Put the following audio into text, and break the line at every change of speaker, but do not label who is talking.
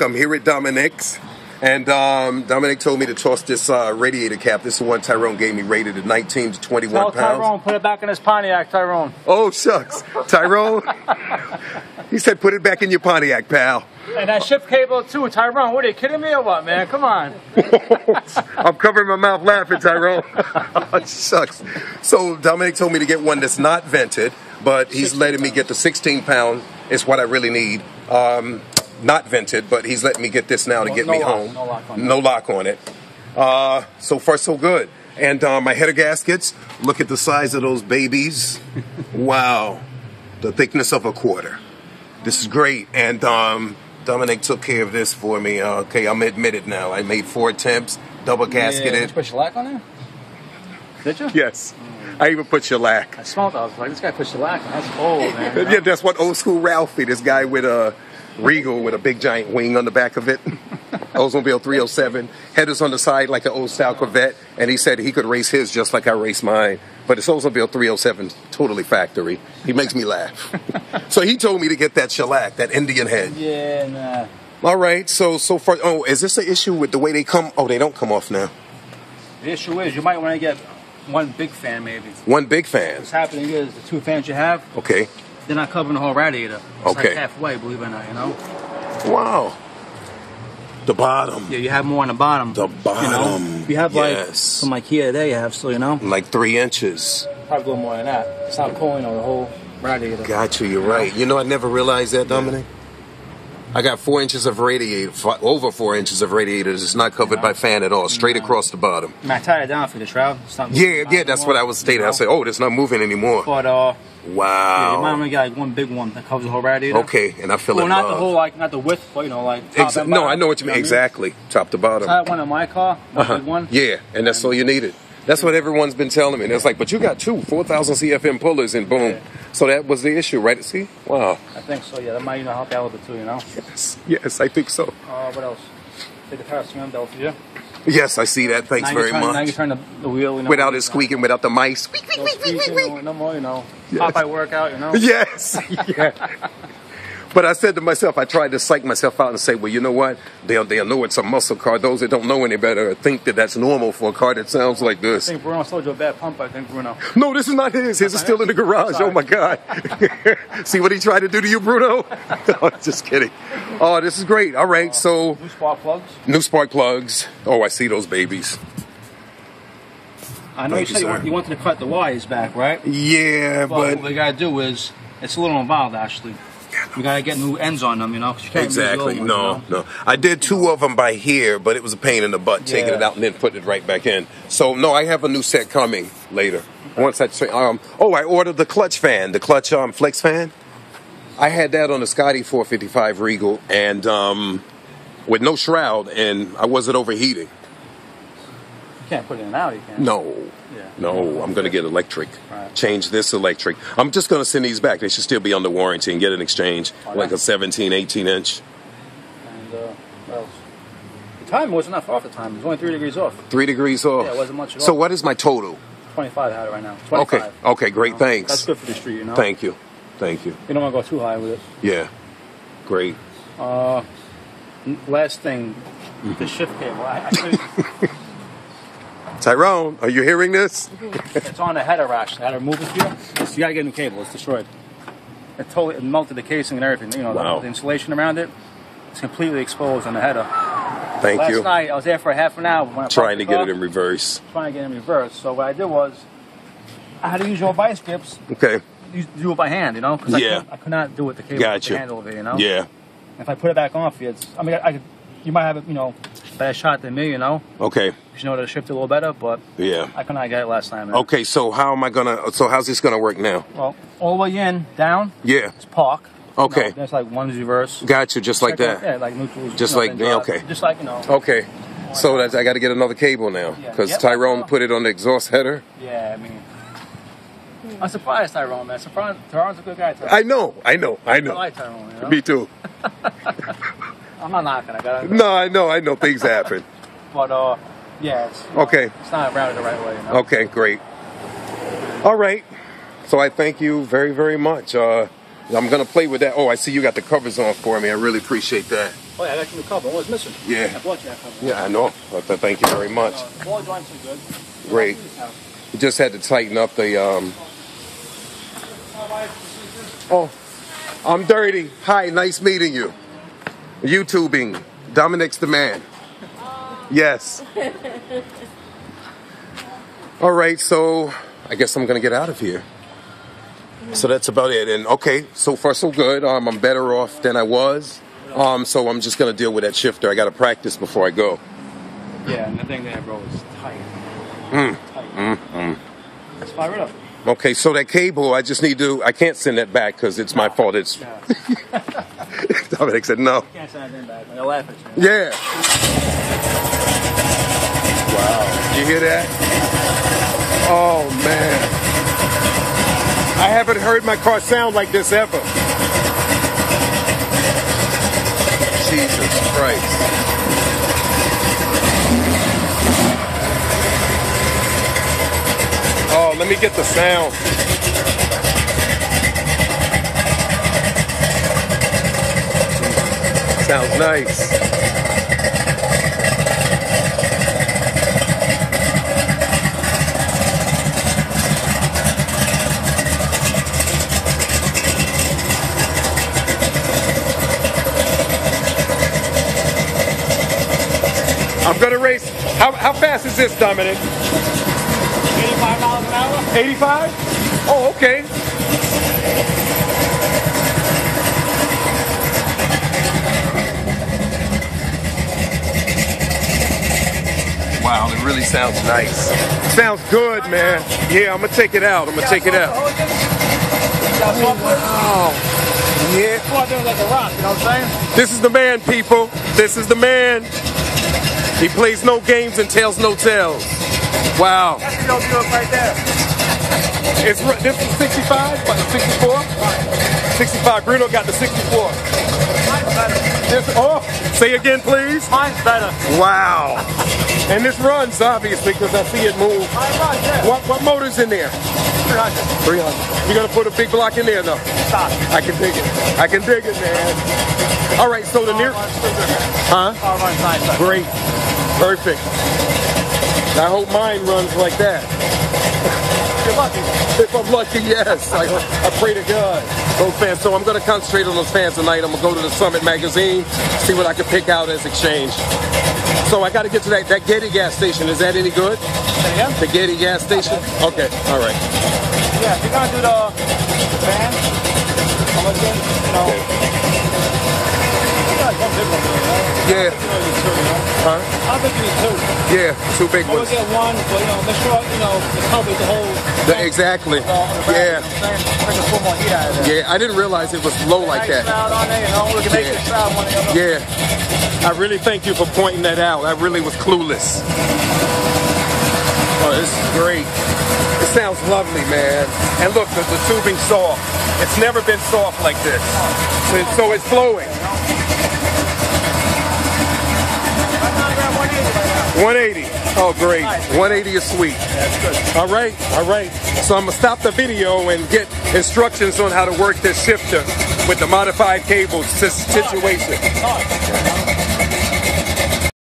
I'm here at Domenic's. And um, Domenic told me to toss this uh, radiator cap. This is the one Tyrone gave me, rated at 19 to 21
Tell
pounds.
Tyrone, put it back in his Pontiac, Tyrone.
Oh, shucks. Tyrone, he said, put it back in your Pontiac, pal.
And that shift cable too, Tyrone. What are you kidding me or what, man? Come on.
I'm covering my mouth laughing, Tyrone. oh, shucks. So Domenic told me to get one that's not vented, but he's letting me get the 16 pound. It's what I really need. Um, not vented, but he's letting me get this now to
No-
get
no
me
lock,
home.
no lock on it.
No lock on it. Uh, so far, so good. And uh, my header gaskets. Look at the size of those babies. wow, the thickness of a quarter. This is great. And um, Domenic took care of this for me. Uh, okay, I'm admitted now. I made four attempts, double
Yeah, did you
gasketed.
put shellac on there? Did you?
Yes, I even put shellac.
I smelled that. I was like, this guy put shellac on. That's old, man.
Yeah, that's what old school Ralphie, this guy with a Regal with a big giant wing on the back of it. Oldsmobile 307, headers on the side like an old style Corvette, and he said he could race his just like I race mine. But it's Oldsmobile 307, totally factory. He makes me laugh. so he told me to get that shellac, that Indian head.
Yeah, nah.
All right, so so far. Oh, is this an issue with the way they come? Oh, they don't come off now.
The issue is you might want to get one big fan, maybe.
One big fan.
What's happening is the two fans you have,
Okay.
They're not covering the whole radiator. It's
Okay.
like halfway, believe it or not, you know?
Wow. The bottom.
Yeah, you have more on the bottom.
The
You
bottom.
know? You have like
Yes.
from IKEA there you have so you know?
Like three inches.
Probably a little more than that. It's not cooling on the whole radiator.
Got you. You're right. You know, I never realized that, Domenic. I got four inches of radiator, over four inches of radiators. It's not covered by fan at all. Straight across the bottom.
I, mean, I tied it down for the shroud.
Yeah, yeah. That's what I was stating. I said, oh, it's not moving anymore.
But uh, yeah, you might
Wow.
to get like one big one that covers the whole radiator.
Okay, and I feel
Well,
it.
not the whole like not the width, but you know like. top
Exa-
and
no, I know what you mean.
I
Exactly. Top to bottom.
I had one in my car, one
Uh-huh.
big one.
Yeah, and that's all you needed. That's what everyone's been telling me. And it's like, but you got two 4,000 CFM pullers, and boom.
Yeah.
So that was the issue, right? See? Wow.
I think so. Yeah, that might even help out a little bit too. You know.
Yes, yes, I think so.
Uh, what else? Take the steering belt, yeah.
Yes, I see that. Thanks
now
very
turn, Now you
much.
turn the, the wheel. You know,
Without it squeaking, without the mice. Squeak, squeak, squeak, squeak, squeak,
no, no more, you know.
Yes.
Popeye workout, you know.
Yes. Yeah. But I said to myself, I tried to psych myself out and say, well, you know what? They'll, they'll know it's a muscle car. Those that don't know any better think that that's normal for a car that sounds like
I
this.
think Bruno sold you a bad pump. I think Bruno.
No, this is not his. His is still in the garage. Oh my God. See what he tried to do to you, Bruno? oh, just kidding. Oh, this is great. All right, so uh,
New spark plugs.
new spark plugs. Oh, I see those babies.
I know
Thank
you
you,
said you, want, you wanted to cut the wires back, right?
Yeah,
But what we gotta do is it's a little involved actually. We gotta get new ends on them, you know. you can't
exactly.
ones,
No,
you know?
no. I did two of them by here, but it was a pain in the butt taking it out and then putting it right back in. So no, I have a new set coming later. Once I um oh, I ordered the clutch fan, the clutch um flex fan. I had that on the Scotty 455 Regal and um with no shroud and I wasn't overheating.
You can't put it in and out. You can't.
No.
Yeah.
No, I'm going to get electric.
Right.
Change this electric. I'm just going to send these back. They should still be under warranty and get an exchange,
Why
like a 17, 18 inch.
And uh, what else? The time wasn't that off the time. It was only three degrees off.
Three degrees off.
Yeah, it wasn't much at
So what is my total?
25 had it right now. 25.
Okay. Okay, great.
You know?
Thanks.
That's good for the street, you know.
Thank you. Thank you.
You don't want to go too high with it.
Yeah. Great.
Uh, last thing,
Mm-hmm.
the shift cable. I, I
Tyrone, are you hearing this?
it's on the header actually. I had to remove it here. So you gotta get a new cable. It's destroyed. It totally it melted the casing and everything. You know, the-
Wow.
the, insulation around it. It's completely exposed on the header.
Thank
Last
you.
Last night I was there for a half an hour. When I
Trying to
parked
get
the
it in reverse.
Trying to get it in reverse. So what I did was, I had to use your vice grips.
Okay.
Do it by hand, you know, because
Yeah.
I, couldn't- I could not do it with the cable.
Gotcha.
The handle of it, you know.
Yeah.
If I put it back on for you, it's, I mean, I, I could, you might have it, you know, better shot than me, you know.
Okay.
You know to shift a little better, but
Yeah.
I could not get it last time. man.
Okay, so how am I to so how's this going to work now?
Well, all the way in, down,
Yeah.
it's park.
Okay.
You know, there's like one's reverse.
Gotcha, just like that.
Yeah, like neutral.
Just
you know,
like- yeah, okay.
Just like you know.
Okay. So that's, I got to get another cable now
Yeah.
because
Yep.
Tyrone put it on the exhaust header.
Yeah, I mean, I'm surprised Tyrone, man. Surprised Tyrone's a good guy. Tyrone.
I know, I know, I
I
know.
like Tyrone. You know?
Me too.
I'm not knocking. I got
No, I know, I know things happen.
But uh, yeah, it's,
Okay.
it's not routed the right way. You know?
Okay, great. All right. So I thank you very, very much. Uh, I'm gonna play with that. Oh, I see you got the covers on for me. I really appreciate that.
Oh yeah, I got you the cover. What was missing?
Yeah.
I bought you that cover.
Yeah, I know. But th- thank you very much.
Uh, ball joints are good.
Great. We just had to tighten up the. Um... Oh, I'm dirty. Hi, nice meeting you. YouTubing. Domenic's the man. Yes. All right, so I guess I'm gonna get out of here. So that's about it. And okay, so far so good. Um, I'm better off than I was. Um, so I'm just gonna deal with that shifter. I gotta practice before I go.
Yeah, and the thing there, bro, is tight.
Mm.
Tight.
Mm, mm.
Let's fire it up.
Okay, so that cable, I just need to. I can't send that back because it's my fault. It's
Yeah.
Domenic said no.
Can't send anything back. They'll laugh at you.
Yeah. Wow. You hear that? Oh man. I haven't heard my car sound like this ever. Jesus Christ. Oh, let me get the sound. Sounds nice. I'm gonna race. How, how fast is this, Domenic?
85 miles an hour?
85? Oh, okay. Wow, it really sounds nice. Sounds good, man. Yeah, I'm gonna take it out. I'm gonna take it out. Wow. Yeah.
Like a rock, you know what I'm saying?
This is the man, people. This is the man. He plays no games and tells no tales. Wow.
That's right there.
It's this is 65, but the 64? 65. Bruno got the 64. This, oh, say again, please.
Mine's better.
Wow. And this runs obviously because I see it move.
Yeah.
What what motor's in there?
300.
300. You gonna put a big block in there though?
Stop.
I can dig it. I can dig it, man. All right. So the near,
Car runs still good.
huh?
Car runs nice. better.
Great. Perfect. I hope mine runs like that.
You're lucky.
If I'm lucky, yes. I, I pray to God. Those fans. So I'm going to concentrate on those fans tonight. I'm going to go to the Summit magazine, see what I can pick out as exchange. So I got to get to that, that Getty gas station. Is that any good?
Again?
The Getty gas station? Okay. All right.
Yeah, if you're gonna do the van, I'm gonna get, you know. Got one big right?
Yeah.
I think you need two, you?
Huh?
I think you need two.
Yeah. Two big ones.
get one, but you know, make sure you know it covers the whole.
The- exactly.
uh, the
Yeah.
You know what I'm saying? Bring a full more heat out of there.
Yeah. I didn't realize it was low like that.
there, you know, we can make
Yeah.
it sound one of the other.
Yeah. I really thank you for pointing that out. I really was clueless. Oh, this is great. It sounds lovely, man. And look, the, the tubing soft. It's never been soft like this. So it's flowing.
Right now, you're at 180
Oh, great. 180 is sweet.
That's good.
All right, all right. So I'm gonna stop the video and get instructions on how to work this shifter with the modified cables si- situation.